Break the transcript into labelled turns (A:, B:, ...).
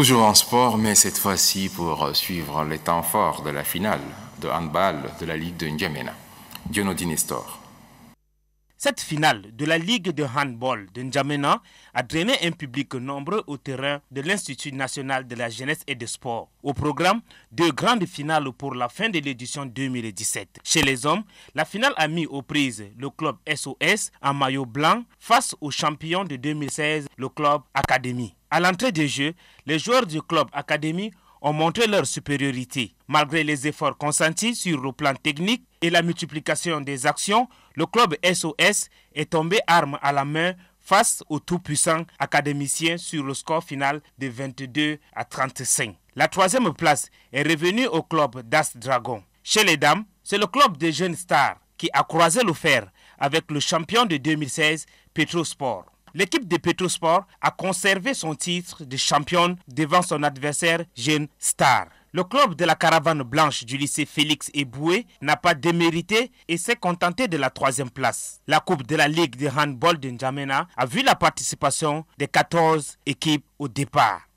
A: Toujours en sport, mais cette fois-ci pour suivre les temps forts de la finale de handball de la Ligue de N'Djamena. Dionodi Nestor.
B: Cette finale de la Ligue de handball de N'Djamena a drainé un public nombreux au terrain de l'Institut national de la jeunesse et des sports. Au programme, deux grandes finales pour la fin de l'édition 2017. Chez les hommes, la finale a mis aux prises le club SOS en maillot blanc face au champion de 2016, le club Académie. À l'entrée des jeux, les joueurs du club Académie ont montré leur supériorité. Malgré les efforts consentis sur le plan technique et la multiplication des actions, le club SOS est tombé arme à la main face au tout-puissant académicien sur le score final de 22 à 35. La troisième place est revenue au club d'As Dragon. Chez les dames, c'est le club des jeunes stars qui a croisé le fer avec le champion de 2016, Petrosport. L'équipe de Petrosport a conservé son titre de championne devant son adversaire Jeune Star. Le club de la caravane blanche du lycée Félix Eboué n'a pas démérité et s'est contenté de la troisième place. La Coupe de la Ligue de handball de N'Djamena a vu la participation des 14 équipes au départ.